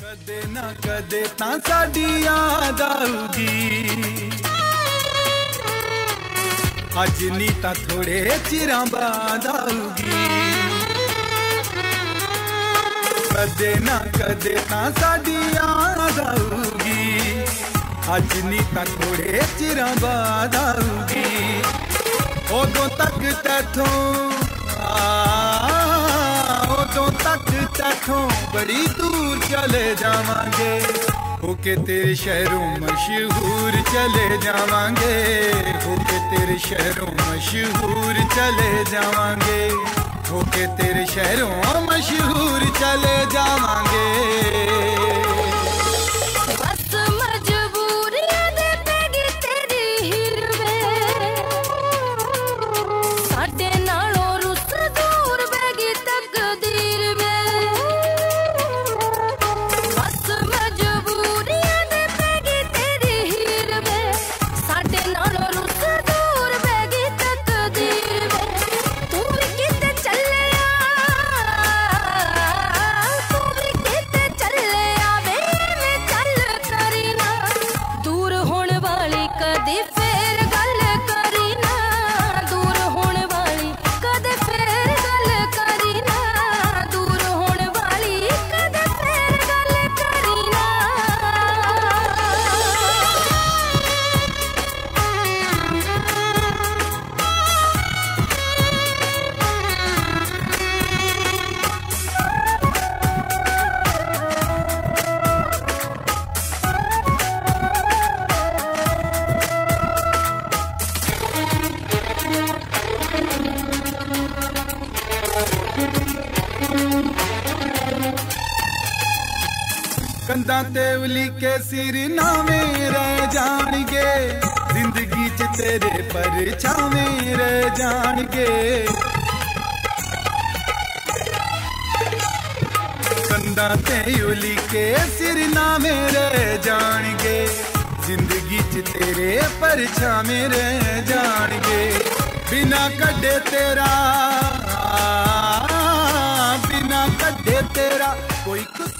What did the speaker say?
ਕਦੇ ਨਾ ਕਦੇ ਤਾਂ ਸਾਡੀ ਯਾਦ ਆਊਗੀ। ਅੱਜ ਨਹੀਂ ਤਾਂ ਥੋੜੇ ਚਿਰਾਂ ਬਾਅਦ ਆਊਗੀ। ਕਦੇ ਨਾ ਕਦੇ ਤਾਂ ਸਾਡੀ ਯਾਦ ਆਉਗੀ ਅੱਜ ਨਹੀਂ ਤਾਂ ਥੋੜੇ ਚਿਰਾਂ ਬਾਅਦ ਆਊਗੀ। ਉਦੋਂ ਤੱਕ ਤੈਥੋਂ ਉਦੋਂ ਤੱਕ तथों बड़ी दूर चले जावांगे। होके तेरे शहरों मशहूर चले जावांगे। होके तेरे शहरों मशहूर चले जावांगे। होके तेरे शहरों मशहूर चले जावा Dev ਕੰਦਾਂ ਤੇ ਉਲੀਕੇ ਸਿਰ ਨਾਵੇਂ ਰਹਿ ਜਾਣਗੇ ਜ਼ਿੰਦਗੀ 'ਚ ਤੇਰੇ ਪਰਛਾਵੇਂ ਰਹਿ ਜਾਣਗੇ ਕੰਦਾਂ ਤੇ ਉਲੀਕੇ ਸਿਰ ਨਾਵੇਂ ਰਹਿ ਜਾਣਗੇ ਜ਼ਿੰਦਗੀ 'ਚ ਤੇਰੇ ਪਰਛਾਵੇਂ ਰਹਿ ਜਾਣਗੇ ਬਿਨਾ ਕੱਢੇ ਤੇਰਾ ਬਿਨਾ ਕੱਢੇ ਤੇਰਾ ਕੋਈ ਕੁਸ